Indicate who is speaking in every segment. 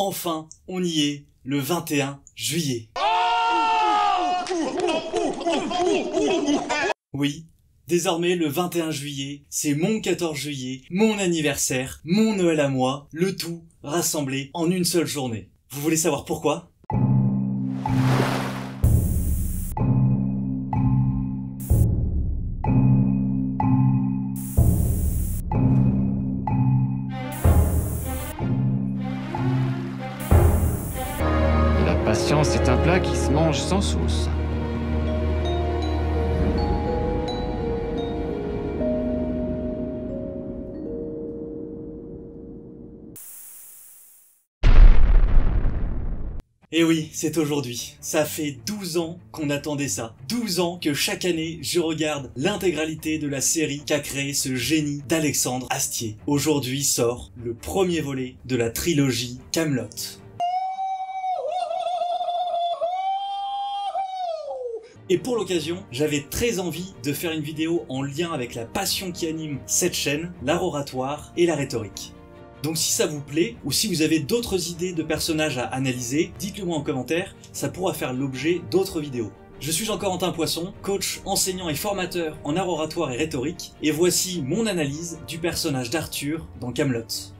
Speaker 1: Enfin, on y est, le 21 juillet. Oui, désormais le 21 juillet, c'est mon 14 juillet, mon anniversaire, mon Noël à moi, le tout rassemblé en une seule journée. Vous voulez savoir pourquoi?
Speaker 2: Patience est un plat qui se mange sans sauce.
Speaker 1: Et Eh oui, c'est aujourd'hui. Ça fait 12 ans qu'on attendait ça. 12 ans que chaque année, je regarde l'intégralité de la série qu'a créé ce génie d'Alexandre Astier. Aujourd'hui sort le premier volet de la trilogie Camelot. Et pour l'occasion, j'avais très envie de faire une vidéo en lien avec la passion qui anime cette chaîne, l'art oratoire et la rhétorique. Donc si ça vous plaît, ou si vous avez d'autres idées de personnages à analyser, dites-le moi en commentaire, ça pourra faire l'objet d'autres vidéos. Je suis jean Corentin Poisson, coach, enseignant et formateur en art oratoire et rhétorique, et voici mon analyse du personnage d'Arthur dans Camelot.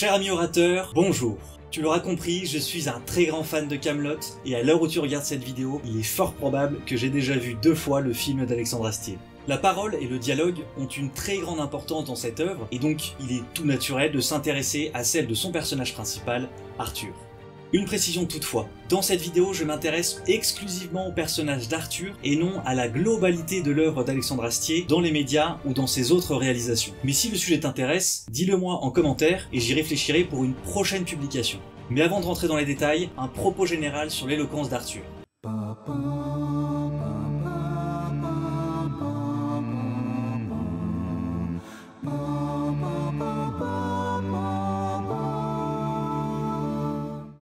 Speaker 1: Cher ami orateur, bonjour. Tu l'auras compris, je suis un très grand fan de Camelot et à l'heure où tu regardes cette vidéo, il est fort probable que j'ai déjà vu deux fois le film d'Alexandre Astier. La parole et le dialogue ont une très grande importance dans cette œuvre et donc il est tout naturel de s'intéresser à celle de son personnage principal, Arthur. Une précision toutefois, dans cette vidéo je m'intéresse exclusivement au personnage d'Arthur et non à la globalité de l'œuvre d'Alexandre Astier dans les médias ou dans ses autres réalisations. Mais si le sujet t'intéresse, dis-le moi en commentaire et j'y réfléchirai pour une prochaine publication. Mais avant de rentrer dans les détails, un propos général sur l'éloquence d'Arthur.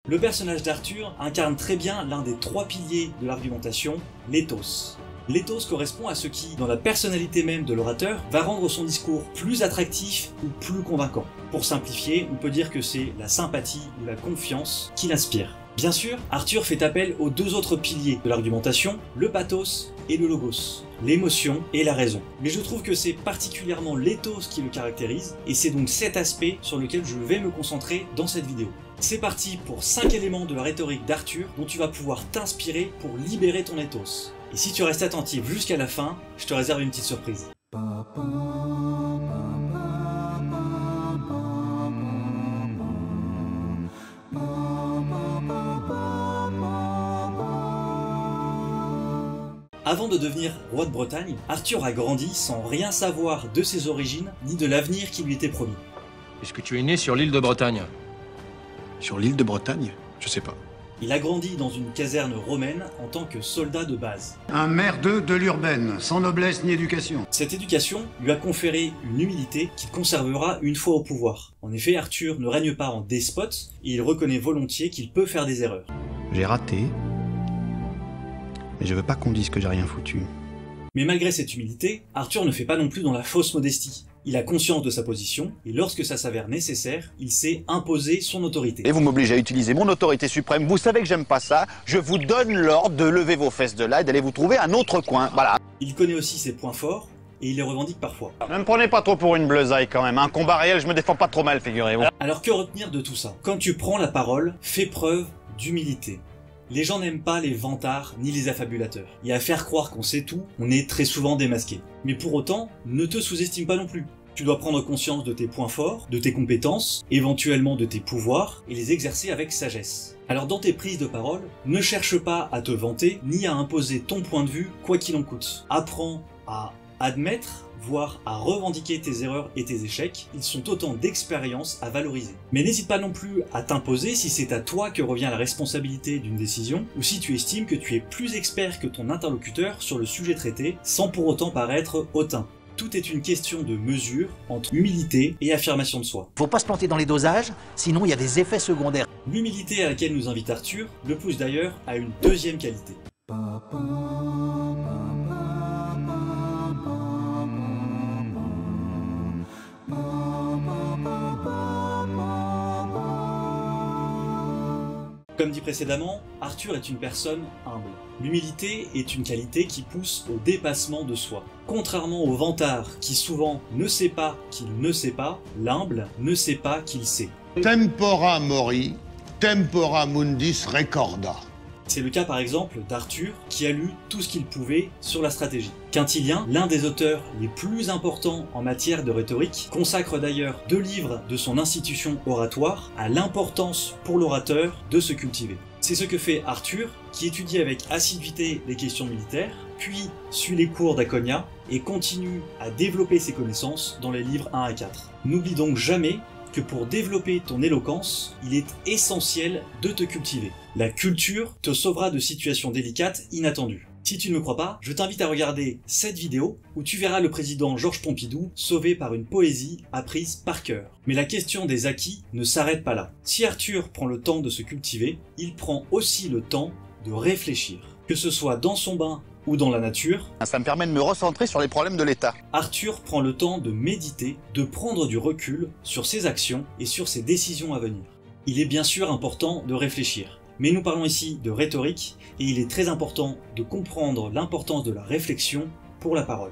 Speaker 1: Le personnage d'Arthur incarne très bien l'un des trois piliers de l'argumentation, l'éthos. L'éthos correspond à ce qui, dans la personnalité même de l'orateur, va rendre son discours plus attractif ou plus convaincant. Pour simplifier, on peut dire que c'est la sympathie ou la confiance qui l'inspire. Bien sûr, Arthur fait appel aux deux autres piliers de l'argumentation, le pathos et le logos, l'émotion et la raison. Mais je trouve que c'est particulièrement l'éthos qui le caractérise, et c'est donc cet aspect sur lequel je vais me concentrer dans cette vidéo. C'est parti pour 5 éléments de la rhétorique d'Arthur dont tu vas pouvoir t'inspirer pour libérer ton ethos. Et si tu restes attentif jusqu'à la fin, je te réserve une petite surprise. Avant de devenir roi de Bretagne, Arthur a grandi sans rien savoir de ses origines ni de l'avenir qui lui était promis.
Speaker 2: Est-ce que tu es né sur l'île de Bretagne?
Speaker 3: Sur l'île de Bretagne? Je sais pas.
Speaker 1: Il a grandi dans une caserne romaine en tant que soldat de base.
Speaker 4: Un merdeux de l'urbaine, sans noblesse ni éducation.
Speaker 1: Cette éducation lui a conféré une humilité qu'il conservera une fois au pouvoir. En effet, Arthur ne règne pas en despote et il reconnaît volontiers qu'il peut faire des erreurs.
Speaker 3: J'ai raté. Mais je veux pas qu'on dise que j'ai rien foutu.
Speaker 1: Mais malgré cette humilité, Arthur ne fait pas non plus dans la fausse modestie. Il a conscience de sa position et lorsque ça s'avère nécessaire, il sait imposer son autorité.
Speaker 5: Et vous m'obligez à utiliser mon autorité suprême. Vous savez que j'aime pas ça. Je vous donne l'ordre de lever vos fesses de là et d'aller vous trouver un autre coin. Voilà.
Speaker 1: Il connaît aussi ses points forts et il les revendique parfois.
Speaker 5: Ne me prenez pas trop pour une bleusaille quand même. Un combat réel, je me défends pas trop mal, figurez-vous.
Speaker 1: Alors que retenir de tout ça? Quand tu prends la parole, fais preuve d'humilité. Les gens n'aiment pas les vantards ni les affabulateurs. Et à faire croire qu'on sait tout, on est très souvent démasqué. Mais pour autant, ne te sous-estime pas non plus. Tu dois prendre conscience de tes points forts, de tes compétences, éventuellement de tes pouvoirs, et les exercer avec sagesse. Alors dans tes prises de parole, ne cherche pas à te vanter, ni à imposer ton point de vue, quoi qu'il en coûte. Apprends à admettre, voire à revendiquer tes erreurs et tes échecs, ils sont autant d'expériences à valoriser. Mais n'hésite pas non plus à t'imposer si c'est à toi que revient la responsabilité d'une décision, ou si tu estimes que tu es plus expert que ton interlocuteur sur le sujet traité, sans pour autant paraître hautain. Tout est une question de mesure entre humilité et affirmation de soi.
Speaker 6: Faut pas se planter dans les dosages, sinon il y a des effets secondaires.
Speaker 1: L'humilité à laquelle nous invite Arthur le pousse d'ailleurs à une deuxième qualité. Comme dit précédemment, Arthur est une personne humble. L'humilité est une qualité qui pousse au dépassement de soi. Contrairement au vantard qui souvent ne sait pas qu'il ne sait pas, l'humble ne sait pas qu'il sait.
Speaker 7: Tempora mori, tempora mundis recorda.
Speaker 1: C'est le cas par exemple d'Arthur qui a lu tout ce qu'il pouvait sur la stratégie. Quintilien, l'un des auteurs les plus importants en matière de rhétorique, consacre d'ailleurs deux livres de son institution oratoire à l'importance pour l'orateur de se cultiver. C'est ce que fait Arthur, qui étudie avec assiduité les questions militaires, puis suit les cours d'Aconia et continue à développer ses connaissances dans les livres 1 à 4. N'oublie donc jamais pour développer ton éloquence, il est essentiel de te cultiver. La culture te sauvera de situations délicates inattendues. Si tu ne me crois pas, je t'invite à regarder cette vidéo où tu verras le président Georges Pompidou sauvé par une poésie apprise par cœur. Mais la question des acquis ne s'arrête pas là. Si Arthur prend le temps de se cultiver, il prend aussi le temps de réfléchir. Que ce soit dans son bain ou dans la nature,
Speaker 5: Ça me permet de me recentrer sur les problèmes de l'État.
Speaker 1: Arthur prend le temps de méditer, de prendre du recul sur ses actions et sur ses décisions à venir. Il est bien sûr important de réfléchir, mais nous parlons ici de rhétorique et il est très important de comprendre l'importance de la réflexion pour la parole.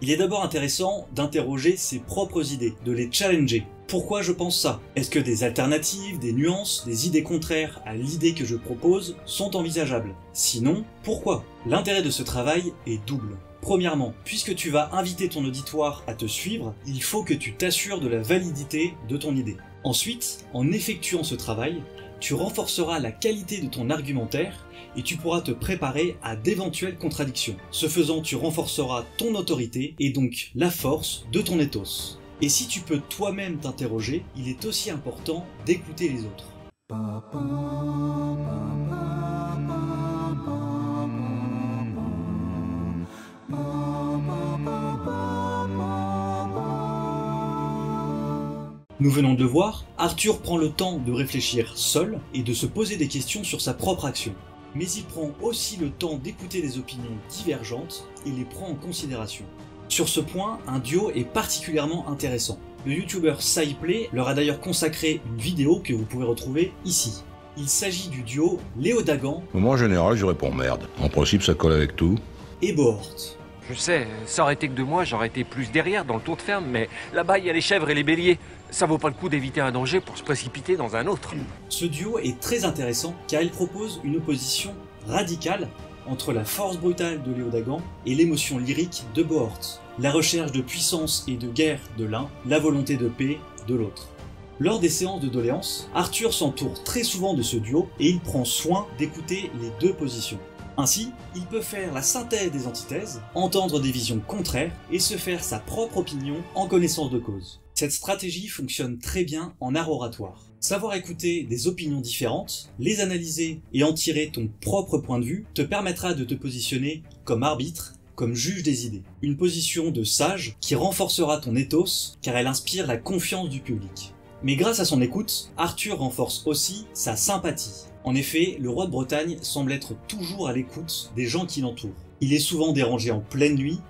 Speaker 1: Il est d'abord intéressant d'interroger ses propres idées, de les challenger. Pourquoi je pense ça? Est-ce que des alternatives, des nuances, des idées contraires à l'idée que je propose sont envisageables? Sinon, pourquoi? L'intérêt de ce travail est double. Premièrement, puisque tu vas inviter ton auditoire à te suivre, il faut que tu t'assures de la validité de ton idée. Ensuite, en effectuant ce travail, tu renforceras la qualité de ton argumentaire et tu pourras te préparer à d'éventuelles contradictions. Ce faisant, tu renforceras ton autorité et donc la force de ton ethos. Et si tu peux toi-même t'interroger, il est aussi important d'écouter les autres. Nous venons de voir, Arthur prend le temps de réfléchir seul et de se poser des questions sur sa propre action. Mais il prend aussi le temps d'écouter des opinions divergentes et les prend en considération. Sur ce point, un duo est particulièrement intéressant. Le youtubeur SciPlay leur a d'ailleurs consacré une vidéo que vous pouvez retrouver ici. Il s'agit du duo Léo Dagan
Speaker 8: Moi, en général, je réponds merde. En principe, ça colle avec tout.
Speaker 1: et Bohort.
Speaker 9: Je sais, ça aurait été que de moi, j'aurais été plus derrière dans le tour de ferme, mais là-bas il y a les chèvres et les béliers. Ça vaut pas le coup d'éviter un danger pour se précipiter dans un autre.
Speaker 1: Ce duo est très intéressant car il propose une opposition radicale entre la force brutale de Léo Dagan et l'émotion lyrique de Bohort. La recherche de puissance et de guerre de l'un, la volonté de paix de l'autre. Lors des séances de doléances, Arthur s'entoure très souvent de ce duo et il prend soin d'écouter les deux positions. Ainsi, il peut faire la synthèse des antithèses, entendre des visions contraires et se faire sa propre opinion en connaissance de cause. Cette stratégie fonctionne très bien en art oratoire. Savoir écouter des opinions différentes, les analyser et en tirer ton propre point de vue te permettra de te positionner comme arbitre, comme juge des idées. Une position de sage qui renforcera ton ethos car elle inspire la confiance du public. Mais grâce à son écoute, Arthur renforce aussi sa sympathie. En effet, le roi de Bretagne semble être toujours à l'écoute des gens qui l'entourent. Il est souvent dérangé en pleine nuit,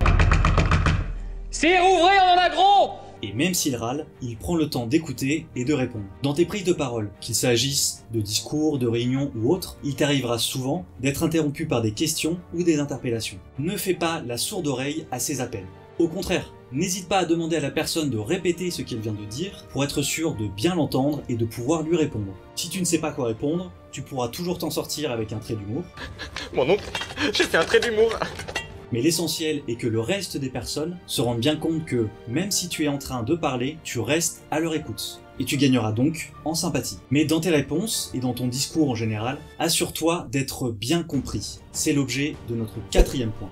Speaker 9: C'est ouvrez, on en
Speaker 1: et même s'il râle, il prend le temps d'écouter et de répondre. Dans tes prises de parole, qu'il s'agisse de discours, de réunions ou autres, il t'arrivera souvent d'être interrompu par des questions ou des interpellations. Ne fais pas la sourde oreille à ces appels. Au contraire, n'hésite pas à demander à la personne de répéter ce qu'elle vient de dire pour être sûr de bien l'entendre et de pouvoir lui répondre. Si tu ne sais pas quoi répondre, tu pourras toujours t'en sortir avec un trait d'humour,
Speaker 9: Mon oncle, j'ai fait un trait d'humour.
Speaker 1: Mais l'essentiel est que le reste des personnes se rendent bien compte que même si tu es en train de parler, tu restes à leur écoute. Et tu gagneras donc en sympathie. Mais dans tes réponses et dans ton discours en général, assure-toi d'être bien compris. C'est l'objet de notre quatrième point.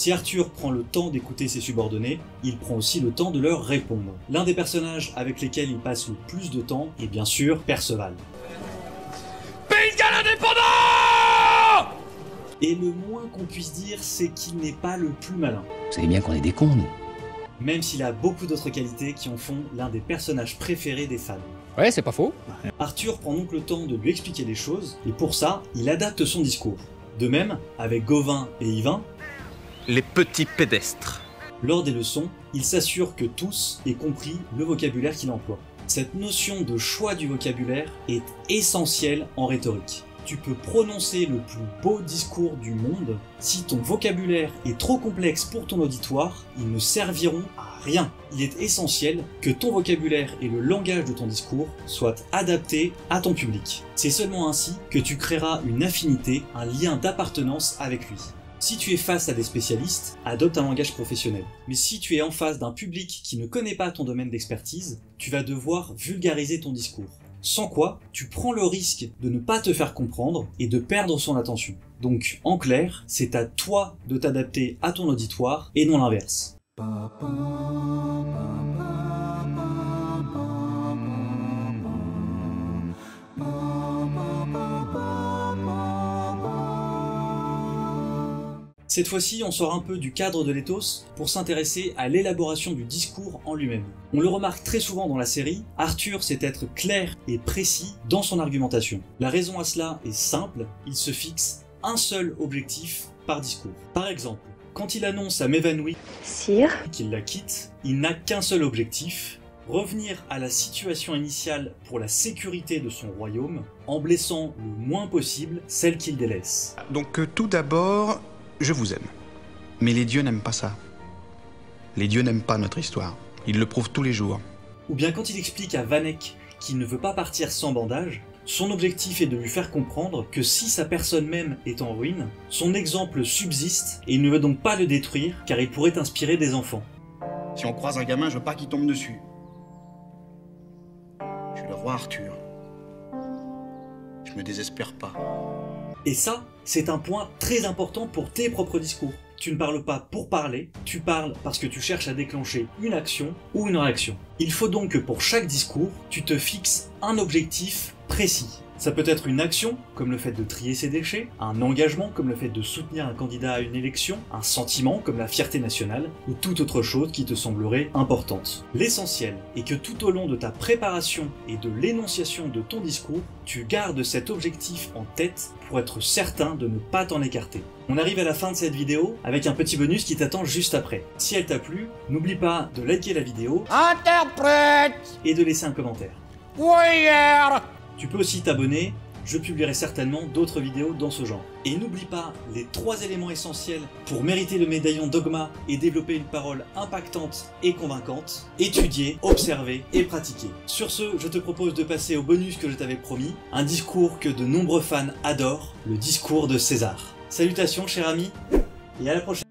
Speaker 1: Si Arthur prend le temps d'écouter ses subordonnés, il prend aussi le temps de leur répondre. L'un des personnages avec lesquels il passe le plus de temps est bien sûr Perceval.
Speaker 9: Pays de Galles indépendant
Speaker 1: Et le moins qu'on puisse dire, c'est qu'il n'est pas le plus malin.
Speaker 6: Vous savez bien qu'on est des cons, nous.
Speaker 1: Même s'il a beaucoup d'autres qualités qui en font l'un des personnages préférés des fans.
Speaker 10: Ouais, c'est pas faux.
Speaker 1: Arthur prend donc le temps de lui expliquer les choses, et pour ça, il adapte son discours. De même, avec Gauvin et Yvain,
Speaker 10: les petits pédestres.
Speaker 1: Lors des leçons, il s'assure que tous aient compris le vocabulaire qu'il emploie. Cette notion de choix du vocabulaire est essentielle en rhétorique. Tu peux prononcer le plus beau discours du monde, si ton vocabulaire est trop complexe pour ton auditoire, ils ne serviront à rien. Il est essentiel que ton vocabulaire et le langage de ton discours soient adaptés à ton public. C'est seulement ainsi que tu créeras une affinité, un lien d'appartenance avec lui. Si tu es face à des spécialistes, adopte un langage professionnel. Mais si tu es en face d'un public qui ne connaît pas ton domaine d'expertise, tu vas devoir vulgariser ton discours. Sans quoi, tu prends le risque de ne pas te faire comprendre et de perdre son attention. Donc, en clair, c'est à toi de t'adapter à ton auditoire et non l'inverse. Cette fois-ci, on sort un peu du cadre de l'éthos pour s'intéresser à l'élaboration du discours en lui-même. On le remarque très souvent dans la série, Arthur sait être clair et précis dans son argumentation. La raison à cela est simple, il se fixe un seul objectif par discours. Par exemple, quand il annonce à Mevanui qu'il la quitte, il n'a qu'un seul objectif, revenir à la situation initiale pour la sécurité de son royaume, en blessant le moins possible celle qu'il délaisse.
Speaker 3: Donc euh, tout d'abord, je vous aime. Mais les dieux n'aiment pas ça. Les dieux n'aiment pas notre histoire. Ils le prouvent tous les jours.
Speaker 1: Ou bien quand il explique à Vanek qu'il ne veut pas partir sans bandage, son objectif est de lui faire comprendre que si sa personne même est en ruine, son exemple subsiste et il ne veut donc pas le détruire car il pourrait inspirer des enfants.
Speaker 4: Si on croise un gamin, je veux pas qu'il tombe dessus. Je suis le roi Arthur. Je me désespère pas.
Speaker 1: Et ça, c'est un point très important pour tes propres discours. Tu ne parles pas pour parler, tu parles parce que tu cherches à déclencher une action ou une réaction. Il faut donc que pour chaque discours, tu te fixes un objectif précis. Ça peut être une action, comme le fait de trier ses déchets, un engagement, comme le fait de soutenir un candidat à une élection, un sentiment, comme la fierté nationale, ou toute autre chose qui te semblerait importante. L'essentiel est que tout au long de ta préparation et de l'énonciation de ton discours, tu gardes cet objectif en tête pour être certain de ne pas t'en écarter. On arrive à la fin de cette vidéo avec un petit bonus qui t'attend juste après. Si elle t'a plu, n'oublie pas de liker la vidéo
Speaker 7: Interprète
Speaker 1: et de laisser un commentaire. Tu peux aussi t'abonner, je publierai certainement d'autres vidéos dans ce genre. Et n'oublie pas les trois éléments essentiels pour mériter le médaillon Dogma et développer une parole impactante et convaincante, étudier, observer et pratiquer. Sur ce, je te propose de passer au bonus que je t'avais promis, un discours que de nombreux fans adorent, le discours de César. Salutations cher ami, et à la prochaine